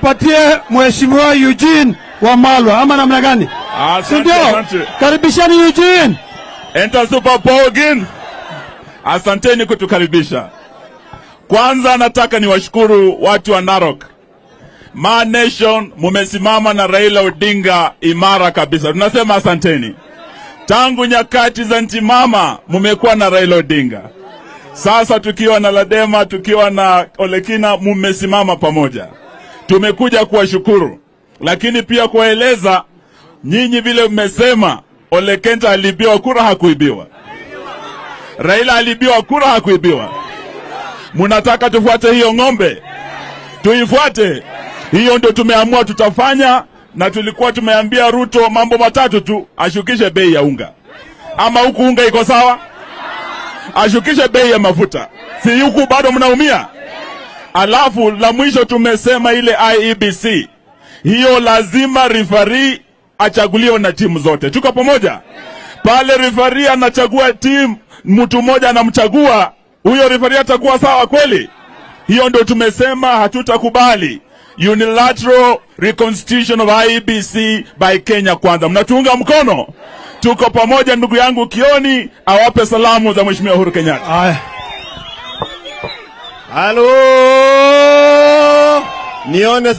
tupatie mheshimiwa Eugene Wamalwa ama namna gani? Si ndio? Karibishani Eugene. Enter Super Pogin. Asanteni kutukaribisha. Kwanza nataka niwashukuru watu wa Narok. Ma Nation mumesimama na Raila Odinga imara kabisa. Tunasema asanteni. Tangu nyakati za Ntimama mumekuwa na Raila Odinga. Sasa tukiwa na Ladema, tukiwa na Olekina, mumesimama pamoja. Tumekuja kuwashukuru, lakini pia kuwaeleza nyinyi vile mmesema Ole Kenta kura, hakuibiwa. Raila alibiwa kura, hakuibiwa. Munataka tufuate hiyo ng'ombe? Tuifuate hiyo, ndio tumeamua tutafanya, na tulikuwa tumeambia Ruto mambo matatu tu, ashukishe bei ya unga, ama huku unga iko sawa, ashukishe bei ya mafuta, si huku bado mnaumia. Alafu la mwisho tumesema ile IEBC hiyo lazima rifari achaguliwe na timu zote. Tuko pamoja pale, rifari anachagua timu, mtu mmoja anamchagua huyo rifari, atakuwa sawa kweli? Hiyo ndio tumesema hatutakubali unilateral reconstitution of IEBC by Kenya Kwanza. Mnatuunga mkono? Tuko pamoja, ndugu yangu Kioni awape salamu za Mheshimiwa Uhuru Kenyatta. Halo, nione